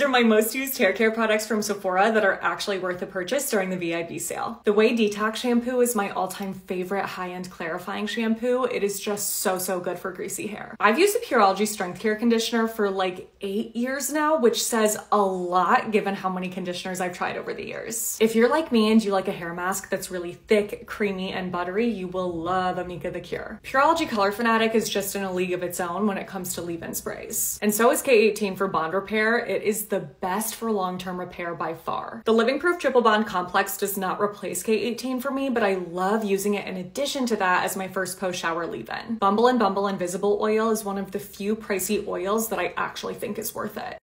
These are my most used hair care products from Sephora that are actually worth the purchase during the VIB sale. The Ouai Detox shampoo is my all-time favorite high-end clarifying shampoo. It is just so, so good for greasy hair. I've used the Pureology Strength Care Conditioner for like eight years now, which says a lot given how many conditioners I've tried over the years. If you're like me and you like a hair mask that's really thick, creamy, and buttery, you will love Amika the Kure. Pureology Color Fanatic is just in a league of its own when it comes to leave-in sprays. And so is K18 for bond repair. It is the best for long-term repair by far. The Living Proof Triple Bond Complex does not replace K18 for me, but I love using it in addition to that as my first post-shower leave-in. Bumble and Bumble Invisible Oil is one of the few pricey oils that I actually think is worth it.